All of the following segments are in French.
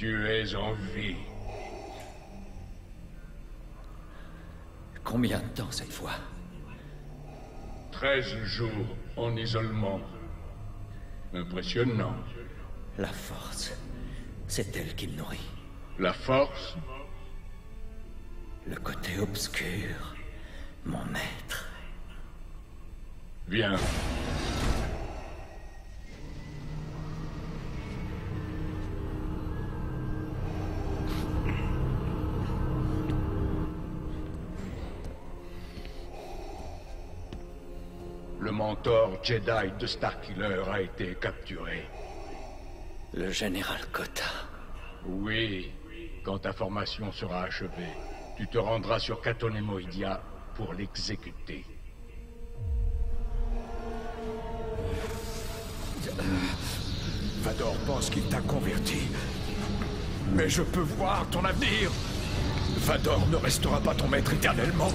Tu es en vie. Combien de temps cette fois? 13 jours en isolement. Impressionnant. La force, c'est elle qui me nourrit. La force? Le côté obscur, mon maître. Viens. Jedi de Starkiller a été capturé. Le général Kota. Oui, quand ta formation sera achevée, tu te rendras sur Katonemoidia pour l'exécuter. Vador pense qu'il t'a converti. Mais je peux voir ton avenir. Vador ne restera pas ton maître éternellement.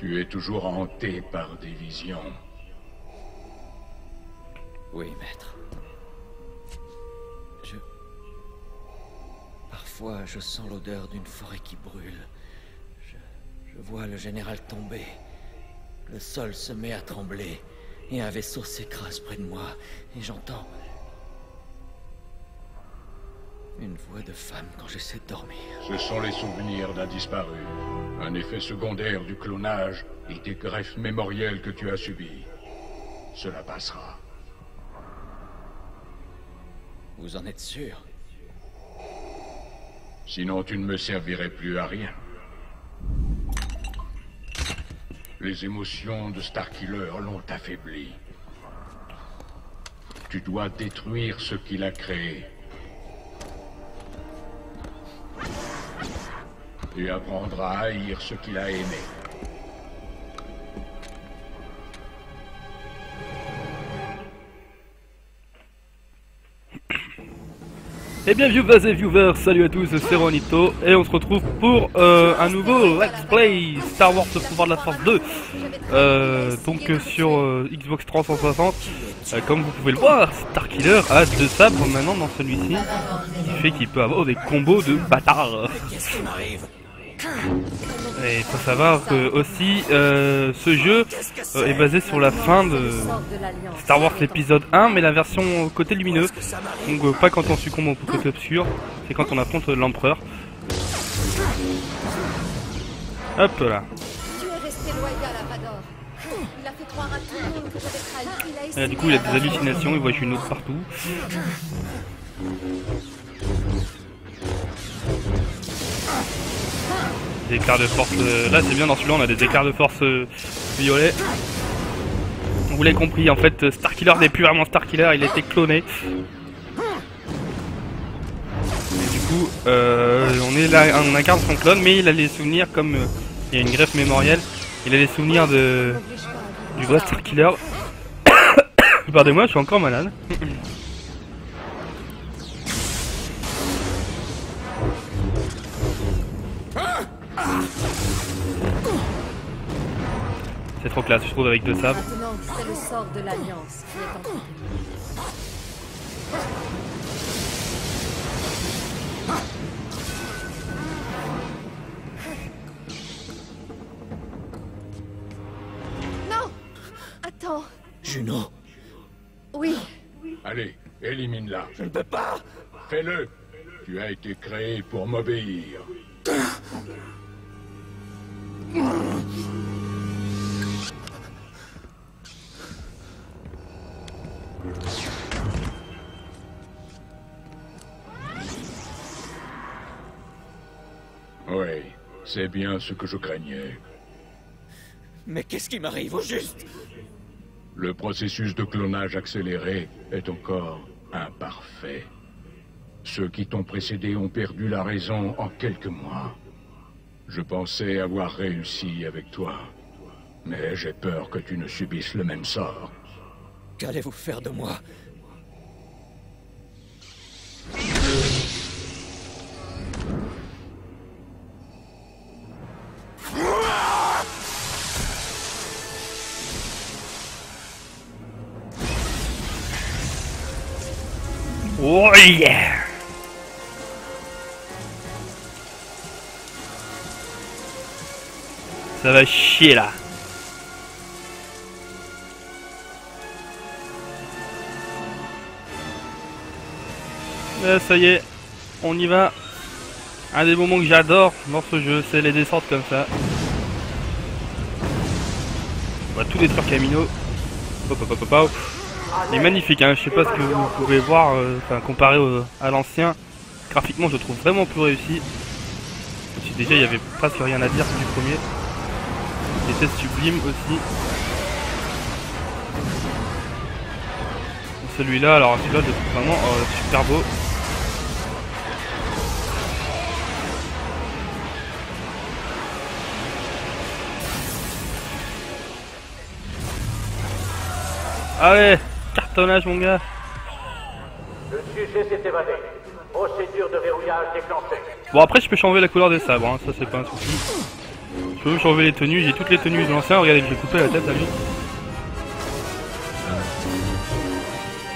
Tu es toujours hanté par des visions. Oui, maître. Je... Parfois, je sens l'odeur d'une forêt qui brûle. Je... je vois le général tomber. Le sol se met à trembler. Et un vaisseau s'écrase près de moi. Et j'entends... Une voix de femme quand j'essaie de dormir. Ce sont les souvenirs d'un disparu. Un effet secondaire du clonage et des greffes mémorielles que tu as subies. Cela passera. Vous en êtes sûr? Sinon, tu ne me servirais plus à rien. Les émotions de Starkiller l'ont affaibli. Tu dois détruire ce qu'il a créé. Et apprendre à haïr ce qu'il a aimé. Eh bien viewers et viewers, salut à tous, c'est Ronito et on se retrouve pour euh, un nouveau Let's Play Star Wars le pouvoir de la force 2 euh, Donc euh, sur euh, Xbox 360, euh, comme vous pouvez le voir, Starkiller a deux sabres maintenant dans celui-ci Ce qui fait qu'il peut avoir des combos de bâtards. Qu'est-ce qui m'arrive? Et il faut savoir que aussi euh, ce jeu euh, est basé sur la fin de Star Wars l'épisode 1 mais la version côté lumineux Donc euh, pas quand on succombe au côté obscur, c'est quand on affronte l'empereur. Hop là. Tu es resté loyal à Vador. Il a fait croire à tout le monde que j'avais trahi. Il a Et essayé du coup il a des hallucinations, il voit une autre partout. Éclairs de force. euh, Là c'est bien dans celui-là on a des éclairs de force euh, violets. Vous l'avez compris, en fait euh, Starkiller n'est plus vraiment Starkiller, il a été cloné. Et du coup, euh, on est là, on incarne son clone, mais il a les souvenirs comme il y a une greffe mémorielle, il a les souvenirs de du vrai Starkiller. Pardonnez-moi, je suis encore malade. C'est trop classe, je trouve, avec deux sabres. Maintenant, c'est le sort de l'Alliance qui est en péril. Non Attends. Juno, Oui, Allez, élimine-la. je ne peux pas Fais-le. Tu as été créé pour m'obéir. C'est bien ce que je craignais. Mais qu'est-ce qui m'arrive au juste? Le processus de clonage accéléré est encore imparfait. Ceux qui t'ont précédé ont perdu la raison en quelques mois. Je pensais avoir réussi avec toi, mais j'ai peur que tu ne subisses le même sort. Qu'allez-vous faire de moi? Ça va chier là. Euh, ça y est, on y va. Un des moments que j'adore dans ce jeu, c'est les descentes comme ça. On va tout détruire Camino. Hop, hop, hop, hop, hop. Il est magnifique, hein. je sais pas ce que vous pouvez voir, euh, comparé à l'ancien. Graphiquement, je le trouve vraiment plus réussi. Déjà, il y avait presque rien à dire du premier. Il était sublime aussi. Celui-là, alors celui-là, je le trouve vraiment euh, super beau. Allez, cartonnage mon gars. Le sujet s'est évadé. Procédure de verrouillage déclenchée. Bon après je peux changer la couleur des sabres, hein, ça c'est pas un souci. Je peux changer les tenues, j'ai toutes les tenues de l'ancien, regardez je vais couper la tête à lui.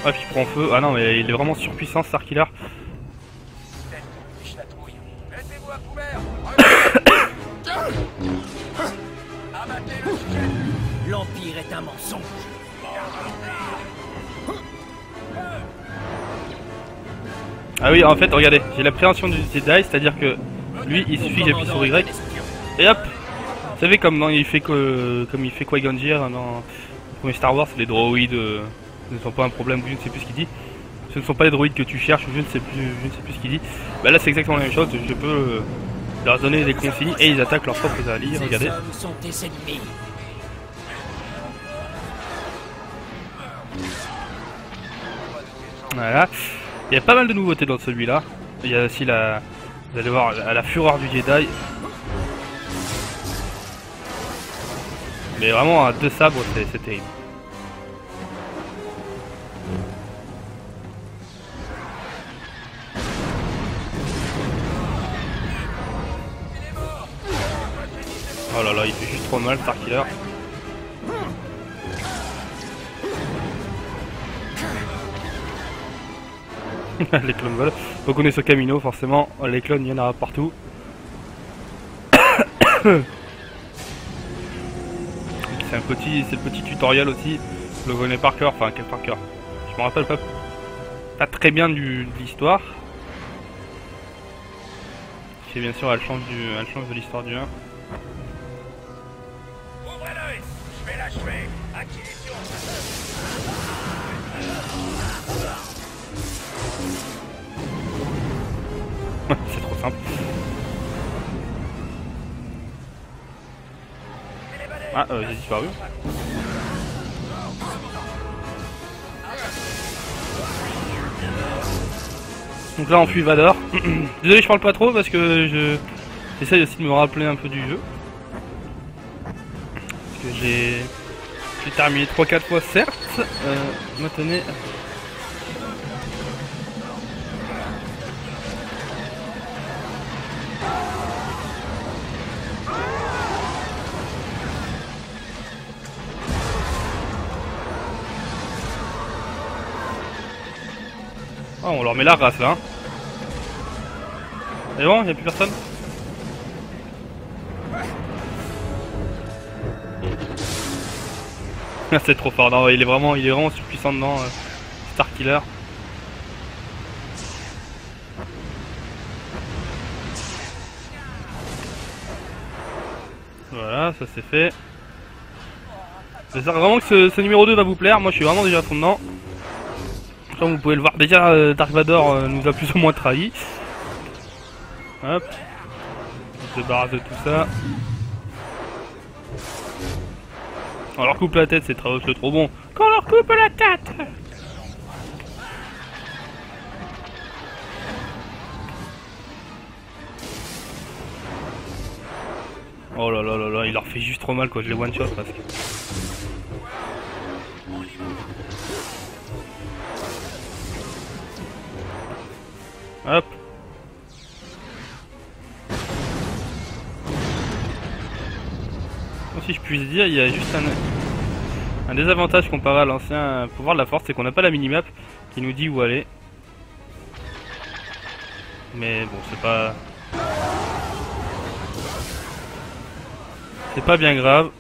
Ah puis il prend feu, ah non mais il est vraiment surpuissant Starkiller. Mettez-vous à couvert L'Empire est un mensonge. Ah oui en fait regardez, j'ai l'appréhension du Jedi, c'est-à-dire que lui il suffit que j'appuie sur Y et hop Vous savez il fait que comme il fait Qui-Gon Jinn dans le premier Star Wars, les droïdes euh, ne sont pas un problème, je ne sais plus ce qu'il dit. Ce ne sont pas les droïdes que tu cherches, je ne sais plus, ne plus ce qu'il dit. Bah là c'est exactement la même chose, je peux euh, leur donner des consignes et ils attaquent leurs propres alliés, regardez. Voilà. Il y a pas mal de nouveautés dans celui-là. Il y a aussi la... Vous allez voir, la, fureur du Jedi. Mais vraiment, à deux sabres, c'est c'est terrible. Oh là là, il fait juste trop mal, Starkiller. les clones volent. Donc on est sur Camino, forcément. Les clones, il y en a partout. c'est un petit, c'est le petit tutoriel aussi. Le connais par cœur, enfin quel par cœur. Je me rappelle pas, pas très bien du, de l'histoire. Et bien sûr, elle change du, de l'histoire du 1. Ouvrez-le Je vais l'achever c'est trop simple. Ah, euh, j'ai disparu. Donc là on fuit Vador. Désolé je parle pas trop parce que je j'essaye aussi de me rappeler un peu du jeu. Parce que j'ai terminé 3-4 fois certes. Euh, maintenant Ah, on leur met la race là. hein. C'est bon, y'a plus personne? C'est trop fort, non, il est vraiment, il est vraiment surpuissant dedans, euh, Starkiller. Voilà, ça c'est fait. J'espère vraiment que ce, numéro 2 va vous plaire, moi je suis vraiment déjà à dedans. Comme vous pouvez le voir, déjà euh, Dark Vador euh, nous a plus ou moins trahi. Hop. On se débarrasse de tout ça. On leur coupe la tête, c'est trop, trop bon. Qu'on leur coupe la tête Oh là là là là, il leur fait juste trop mal quoi, je les one shot presque. Hop. Si je puis dire, il y a juste un, un désavantage comparé à l'ancien pouvoir de la force, c'est qu'on n'a pas la minimap qui nous dit où aller. Mais bon, c'est pas... C'est pas bien grave.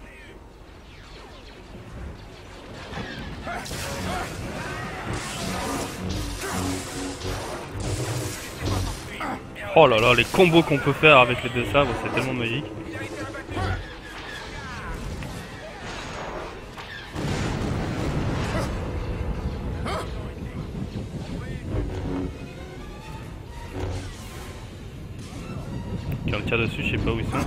Oh là là, les combos qu'on peut faire avec les deux sabres, c'est tellement magique. Quand on tire dessus, je sais pas où ils sont.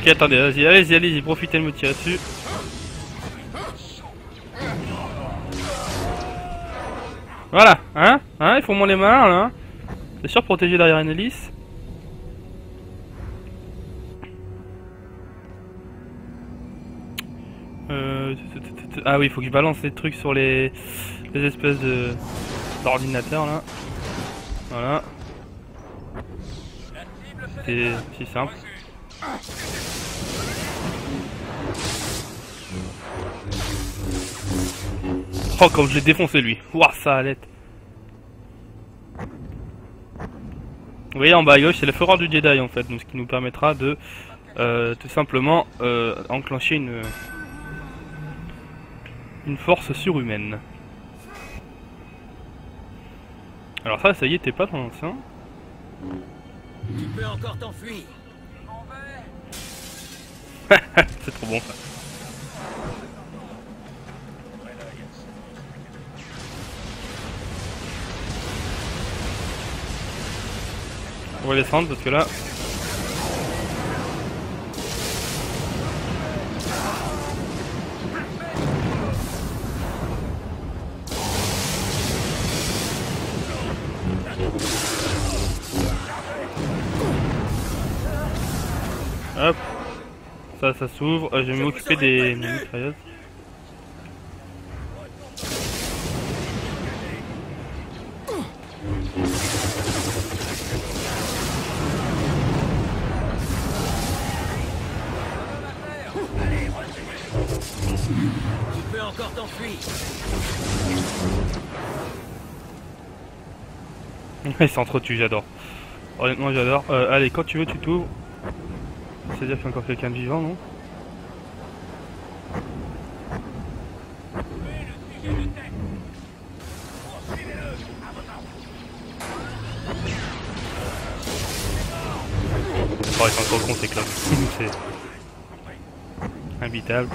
Ok, attendez, allez-y, allez-y, profitez de me tirer dessus. Voilà, hein Hein, ils font moins les mains, là hein C'est sûr, protéger derrière une hélice Euh... Ah oui, il faut que je balance les trucs sur les, les espèces de d'ordinateurs, là. Voilà. C'est si simple. Oh, comme je l'ai défoncé lui. Ouah, ça allait. Vous voyez en bas à gauche, c'est le fureur du Jedi en fait, donc ce qui nous permettra de euh, tout simplement euh, enclencher une une force surhumaine. Alors ça, ça y est, t'es pas dans l'ancien. Tu peux encore t'enfuir. c'est trop bon ça. On va descendre parce que là... Hop. Ça, ça s'ouvre. Euh, je vais m'occuper des mitrailleuses. Ils s'entretuent, j'adore. Honnêtement, j'adore. Euh, allez, quand tu veux, tu t'ouvres. C'est-à-dire qu'il y a encore quelqu'un de vivant, non? Oh, ils sont trop cons, ces clubs. C'est imbitable.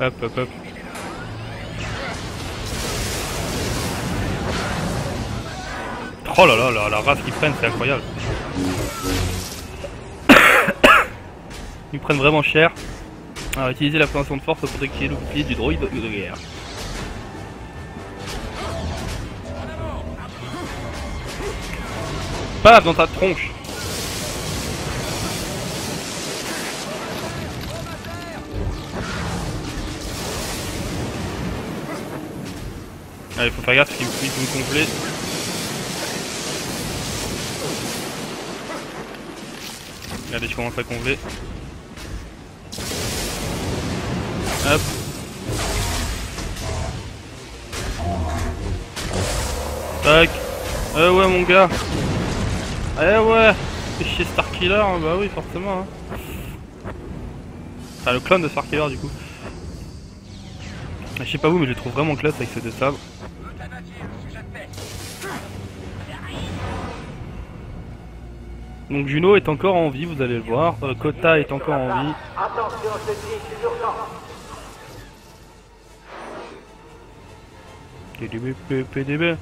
Hop, hop, hop. Oh là là, la, la race qu'ils prennent, c'est incroyable. Ils prennent vraiment cher. Alors, utiliser la prévention de force pour protéger le bouclier du droïde de guerre. Paf dans ta tronche il faut faire gaffe il peut me gonfler. Regardez, je commence à combler. Hop. Tac. Eh ouais, mon gars. Eh ouais. Fais chier Starkiller, bah oui, forcément. Hein. Enfin, le clone de Starkiller, du coup. Je sais pas vous, mais je le trouve vraiment classe avec ces deux sabres. Donc Juno est encore en vie, vous allez le voir. Euh, Kota est encore en vie. Attention, ceci est urgent. PDB, PDB.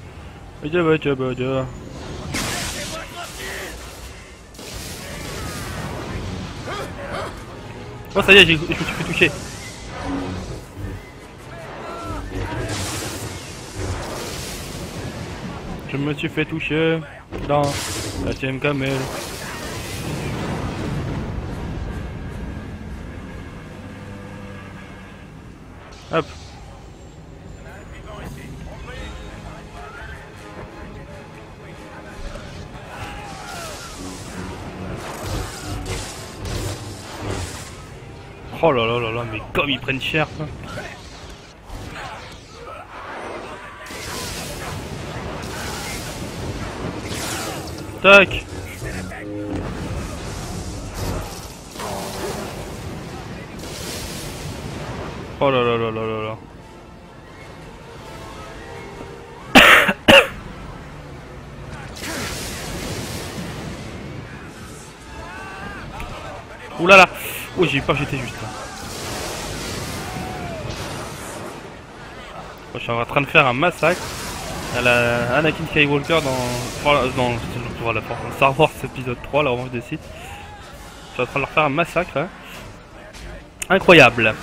Oh ça y est, je me suis fait toucher. Je me suis fait toucher dans la tienne camel. Oh là là là là, mais comme ils prennent cher. Tac Oh là là là là là là. Ouh là là Oh j'ai eu peur j'étais juste là. Je suis en train de faire un massacre à la Anakin Skywalker dans, dans, dans Star Wars épisode 3, la revanche des sites. Je suis en train de leur faire un massacre. Hein. Incroyable.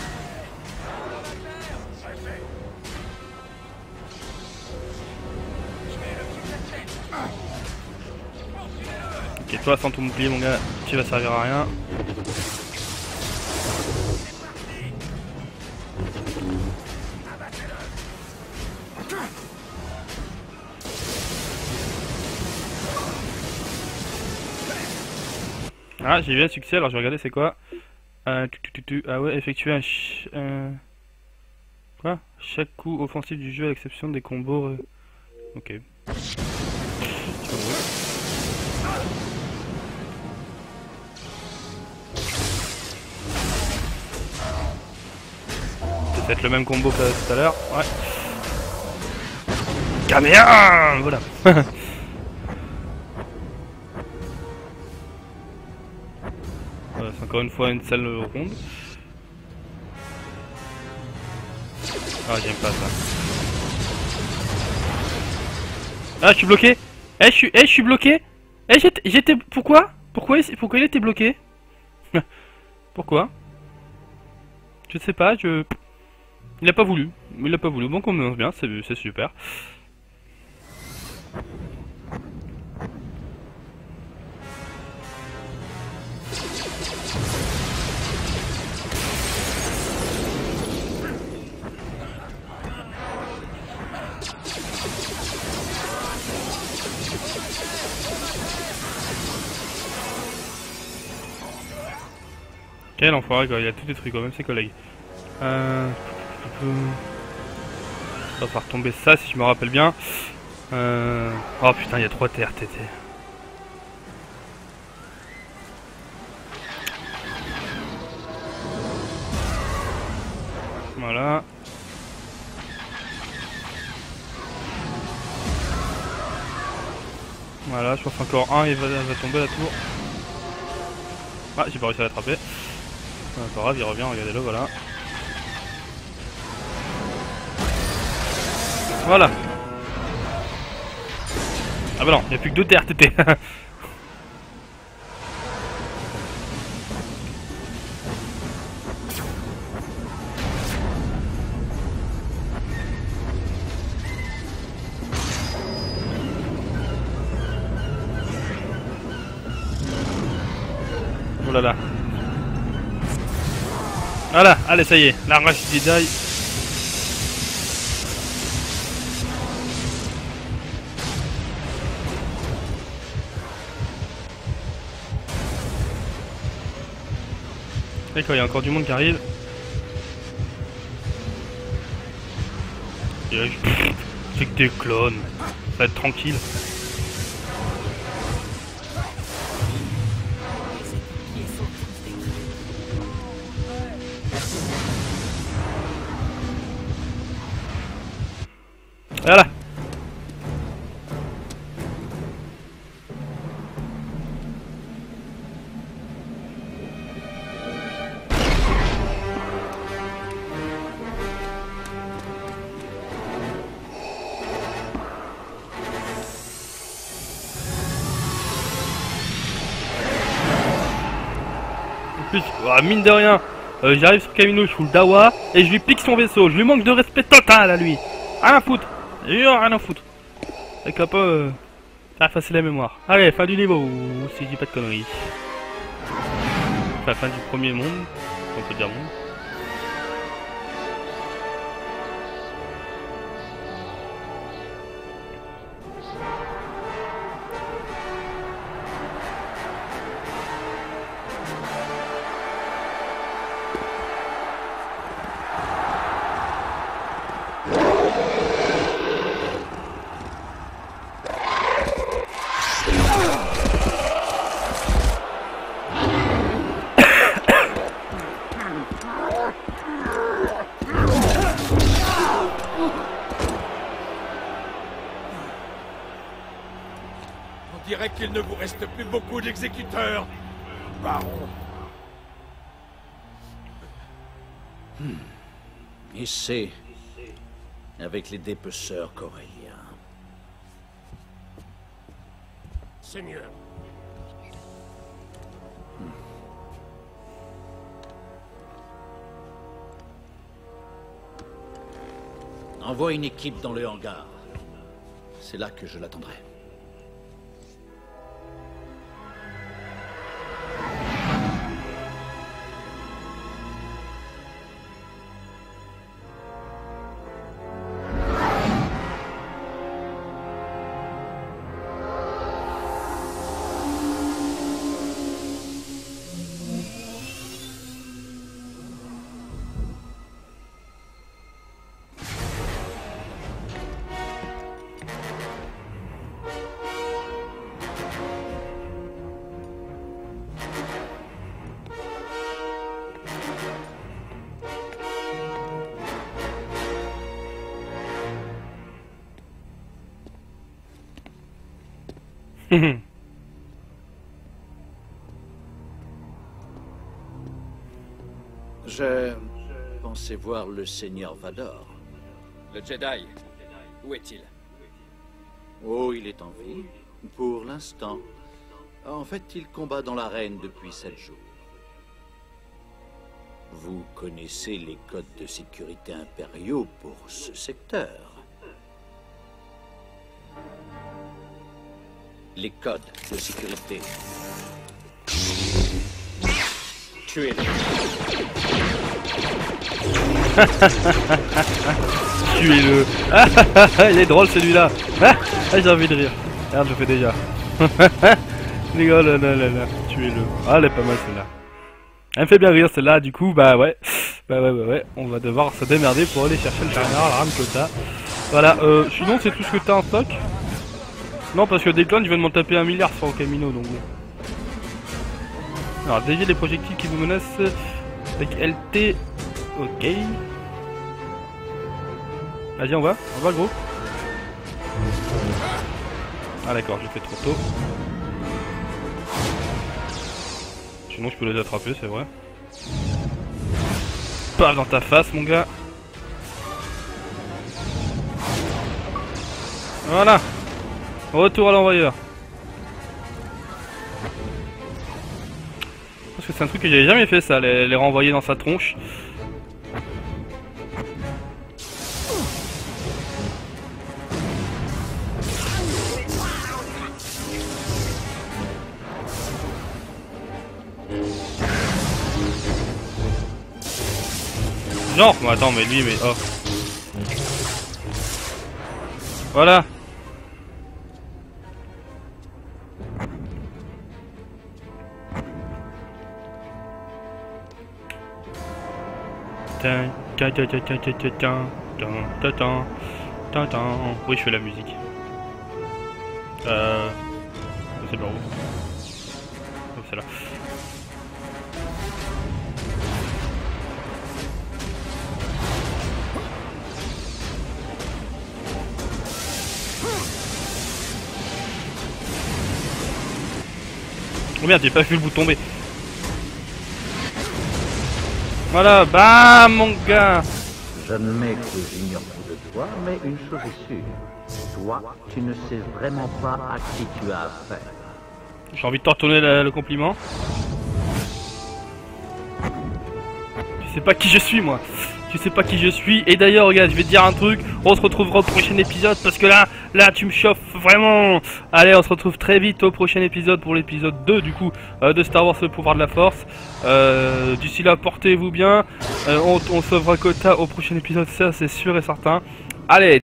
Ok, toi sans ton bouclier mon gars, tu vas servir à rien. Ah, j'ai eu un succès, alors je vais regarder c'est quoi? Ah ouais, effectuer un... ch- euh, Quoi? Chaque coup offensif du jeu à l'exception des combos... euh, Ok. C'est peut-être le même combo que tout à l'heure. Ouais. Caméra Voilà. encore une fois une salle ronde. Ah, j'aime pas ça. Ah, je suis bloqué Eh, je suis, eh, je suis bloqué Eh, j'étais... Pourquoi? Pourquoi. Pourquoi il était bloqué? Pourquoi? Je sais pas, je... Il a pas voulu. Il a pas voulu. Bon, qu'on commence bien, c'est c'est super. Quel enfoiré quoi, il a tout détruit quoi, même ses collègues. Euh... Va faire tomber ça si je me rappelle bien. Euh... Oh putain, il y a 3 TRTT. Voilà. Voilà, je pense encore un, il va, va tomber la tour. Ah, j'ai pas réussi à l'attraper. Ah, pas grave, il revient, regardez-le, voilà. Voilà. Ah bah non, il n'y a plus que deux oh allez, ça y est, la rush Jedi. D'accord, il y a encore du monde qui arrive. C'est que des clones. Ça va être tranquille. Mine de rien, euh, j'arrive sur Camino, je fous le Dawa et je lui pique son vaisseau. Je lui manque de respect total à lui. Rien à foutre. Rien à foutre. Avec un peu. Euh, faire effacer la mémoire. Allez, fin du niveau, si je dis pas de conneries. Fin du premier monde, on peut dire monde. C'est avec les dépeceurs coralliens. Seigneur. Envoie une équipe dans le hangar. C'est là que je l'attendrai. Je pensais voir le Seigneur Vador. Le Jedi, où est-il? Oh, il est en vie. Pour l'instant. En fait, il combat dans l'arène depuis sept jours. Vous connaissez les codes de sécurité impériaux pour ce secteur. Les codes de sécurité. Tuez-le. Tuez-le. Ah, il est drôle celui-là. Ah, j'ai envie de rire. Regarde, je fais déjà. Tuez-le. Ah, elle est pas mal celle-là. Elle me fait bien rire celle-là, du coup, bah ouais. Bah ouais, ouais, ouais. On va devoir se démerder pour aller chercher le général Ramkota. Voilà, euh, sinon, c'est tout ce que t'as en stock Non, parce que Declan, il vient de m'en taper un milliard sur Camino, donc bon. Alors, dévier les projectiles qui vous menacent avec LT. Ok. Vas-y, on va On va, gros Ah, d'accord, j'ai fait trop tôt. Sinon, je peux les attraper, c'est vrai. Pas dans ta face, mon gars. Voilà. Retour à l'envoyeur. Parce que c'est un truc que j'avais jamais fait ça, les, renvoyer dans sa tronche. Non Attends, mais lui, mais... Oh. Voilà Oui, je fais la musique. Euh... Sais pas où. Oh, c'est là. Oh merde, j'ai pas vu le bout tomber. Voilà, bam mon gars J'admets que j'ignore tout de toi, mais une chose est sûre. Toi, tu ne sais vraiment pas à qui tu as affaire. J'ai envie de te retourner la- le compliment. Tu sais pas qui je suis moi. Tu sais pas qui je suis. Et d'ailleurs, regarde, je vais te dire un truc. On se retrouvera au prochain épisode parce que là, là, tu me chauffes vraiment. Allez, on se retrouve très vite au prochain épisode pour l'épisode 2 du coup euh, de Star Wars le pouvoir de la force. Euh, D'ici là, portez-vous bien. Euh, on, on sauvera Kota au prochain épisode, ça c'est sûr et certain. Allez,